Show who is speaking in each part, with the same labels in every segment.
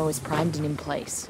Speaker 1: ammo is primed and in place.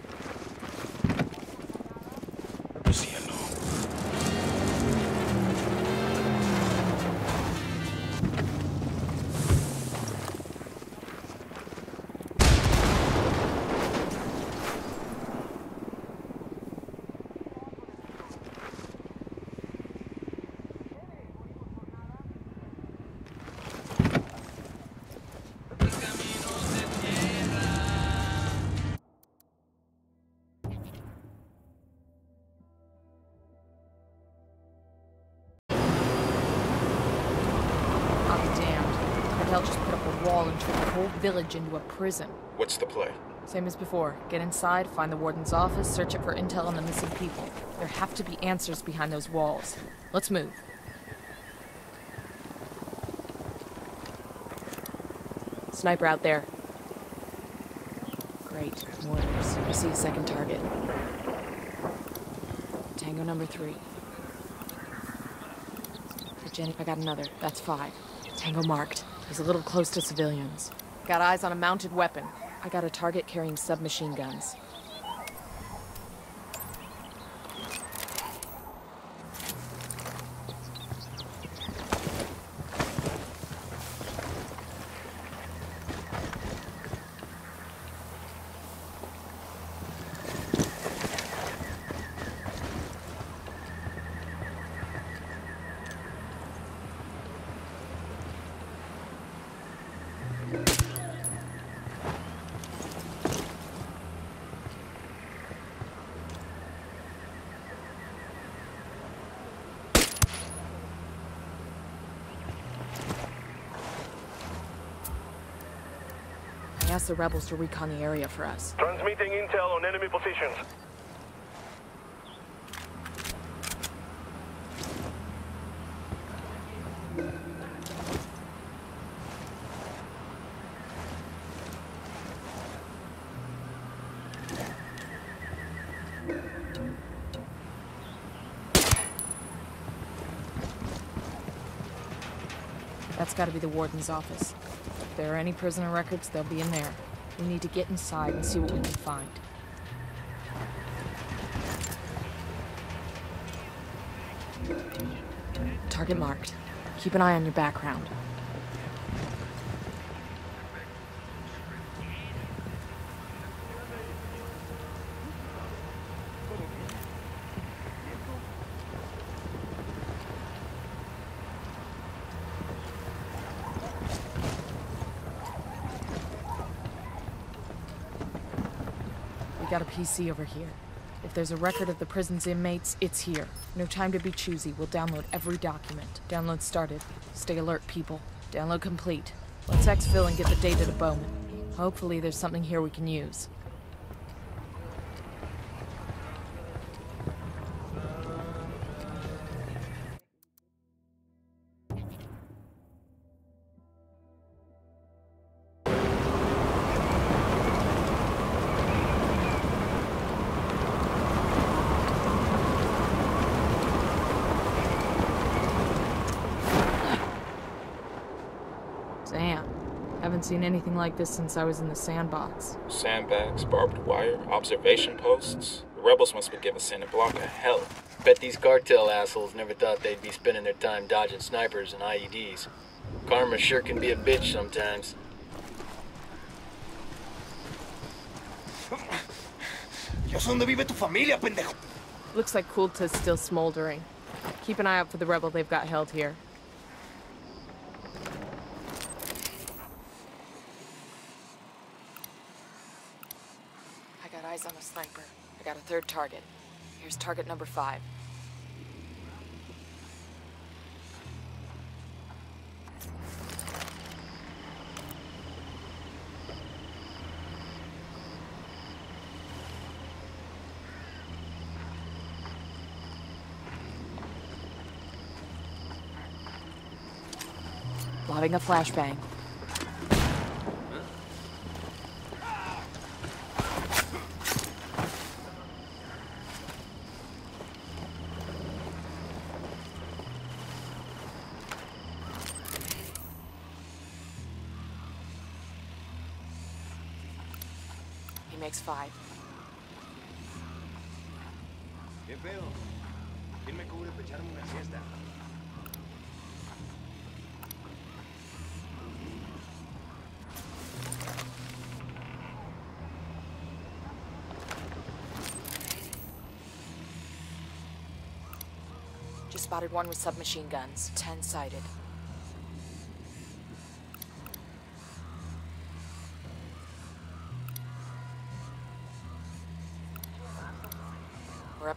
Speaker 1: Wall and turned the whole village into a prison.
Speaker 2: What's the play?
Speaker 1: Same as before. Get inside, find the warden's office, search it for intel on the missing people. There have to be answers behind those walls. Let's move. Sniper out there. Great. Mortars. I see a second target. Tango number three. Jenny, I got another. That's five. Tango marked. He's a little close to civilians. Got eyes on a mounted weapon. I got a target carrying submachine guns. I asked the rebels to recon the area for us.
Speaker 3: Transmitting intel on enemy positions.
Speaker 1: That's gotta be the warden's office. If there are any prisoner records, they'll be in there. We need to get inside and see what we can find. Target marked. Keep an eye on your background. We got a PC over here. If there's a record of the prison's inmates, it's here. No time to be choosy. We'll download every document. Download started. Stay alert, people. Download complete. Let's exfil and get the data to Bowman. Hopefully there's something here we can use. Seen anything like this since I was in the sandbox.
Speaker 2: Sandbags, barbed wire, observation posts. The rebels must be giving Santa Blanca hell.
Speaker 4: Bet these cartel assholes never thought they'd be spending their time dodging snipers and IEDs. Karma sure can be a bitch sometimes.
Speaker 5: Dónde vive tu familia, pendejo.
Speaker 1: Looks like Culta's still smoldering. Keep an eye out for the rebel they've got held here. I got eyes on a sniper. I got a third target. Here's target number five. Lobbing a flashbang. Makes five.
Speaker 5: ¿Qué pedo? ¿Quién me cubre para echarme una siesta?
Speaker 1: Just spotted one with submachine guns, 10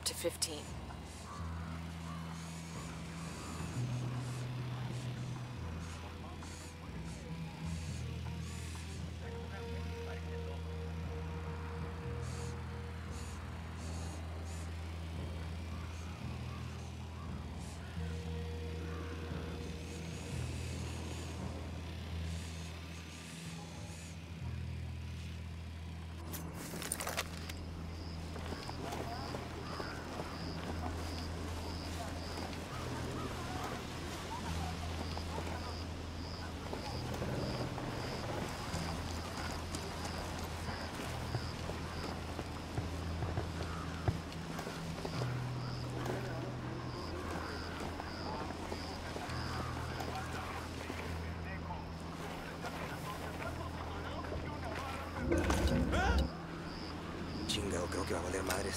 Speaker 1: up to 15.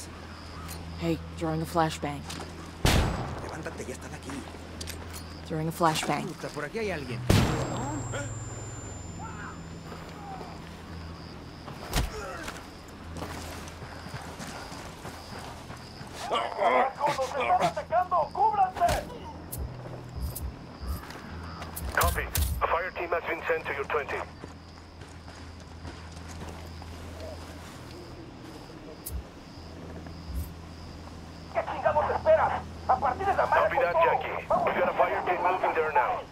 Speaker 5: Que va a valer madres.
Speaker 1: Hey, throwing a flashbang.
Speaker 5: Levántate, ya están aquí.
Speaker 1: Throwing a flashbang.
Speaker 5: Puta, por aquí hay alguien.
Speaker 3: ¡Nos están atacando! ¡Cúbranse! Copy. A fire team has been sent to your 20. Madre Copy that, Jackie. We got a fire team moving there now.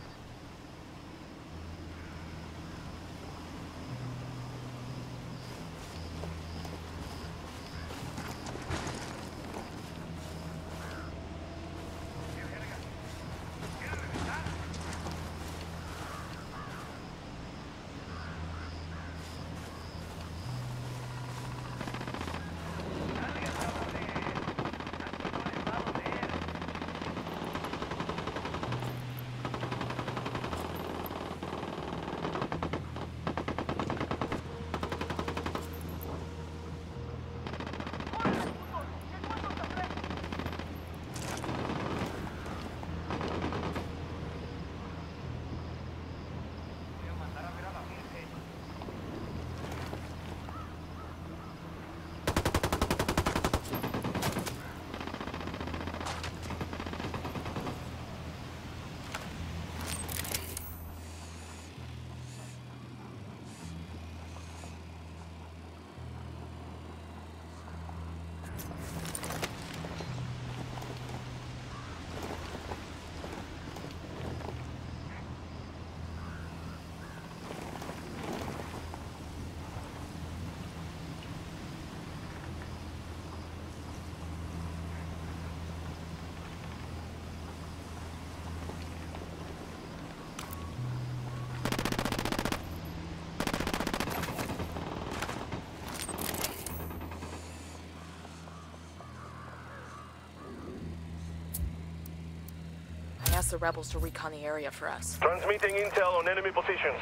Speaker 1: I asked the rebels to recon the area for us.
Speaker 3: Transmitting intel on enemy positions.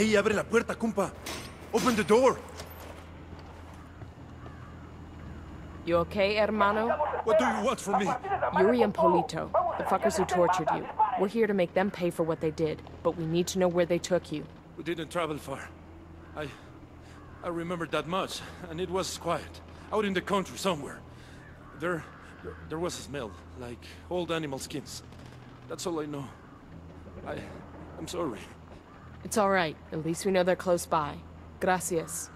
Speaker 6: Ey, abre la puerta, compa. Open the door.
Speaker 1: You okay, hermano?
Speaker 6: What do you want from me?
Speaker 1: Yuri and Polito, the fuckers who tortured you. We're here to make them pay for what they did, but we need to know where they took you.
Speaker 6: We didn't travel far. I... I remembered that much, and it was quiet. Out in the country somewhere. There... there was a smell, like old animal skins. That's all I know. I... I'm sorry.
Speaker 1: It's all right. At least we know they're close by. Gracias.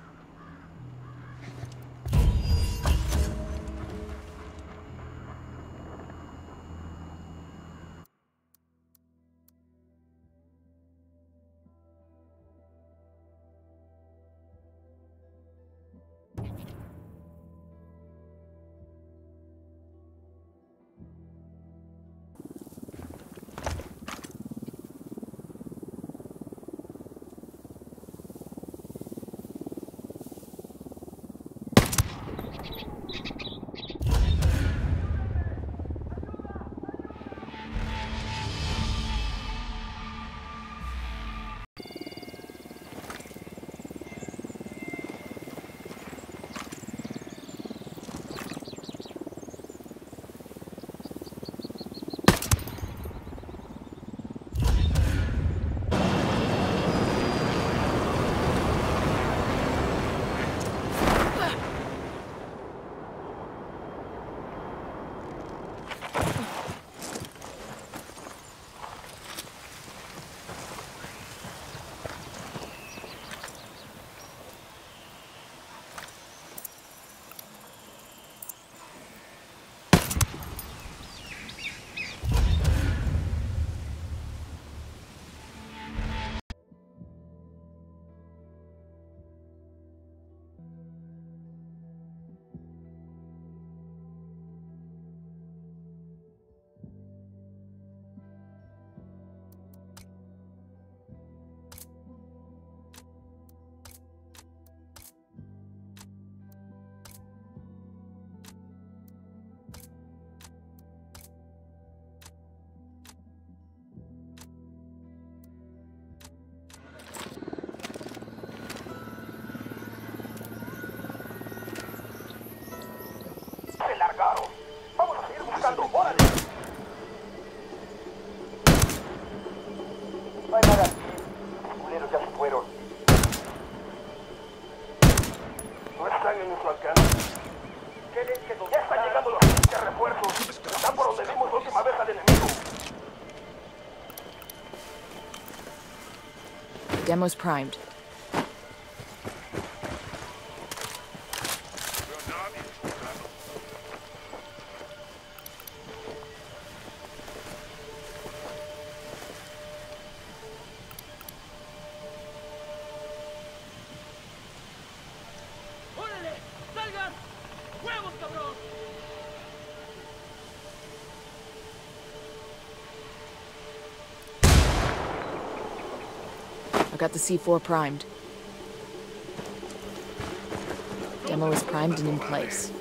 Speaker 1: Demo's primed. the C4 primed. Demo is primed and in place.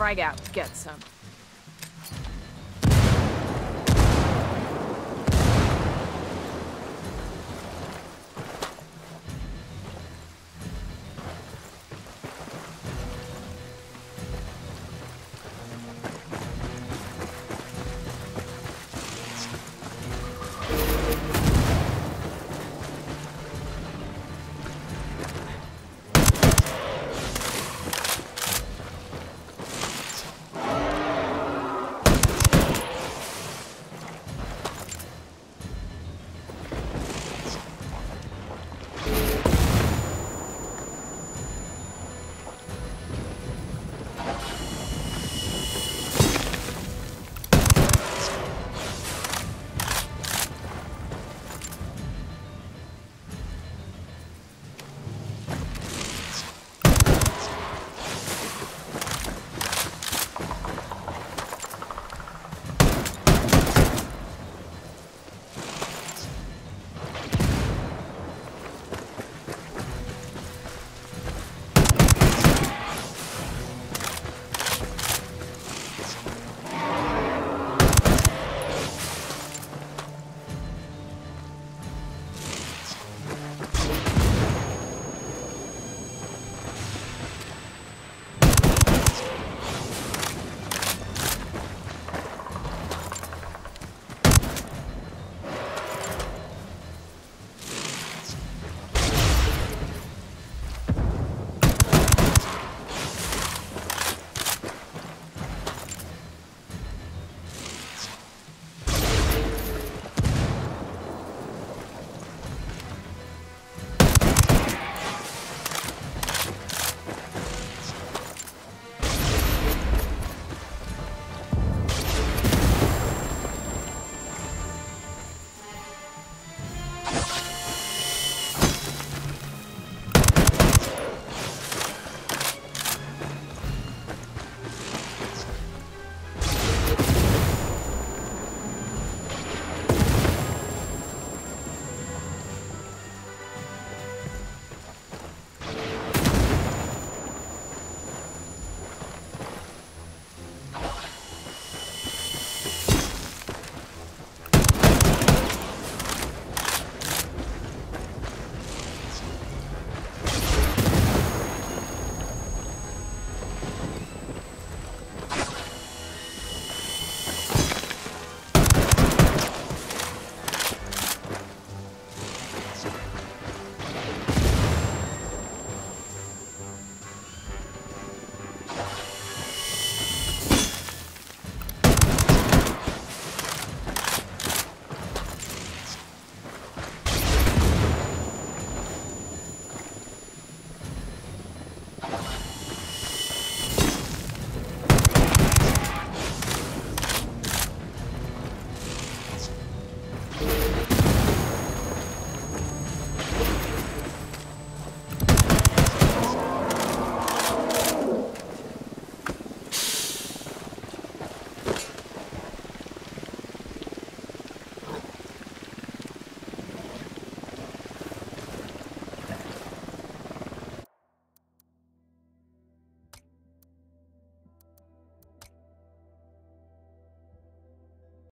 Speaker 1: Frag out. Get some.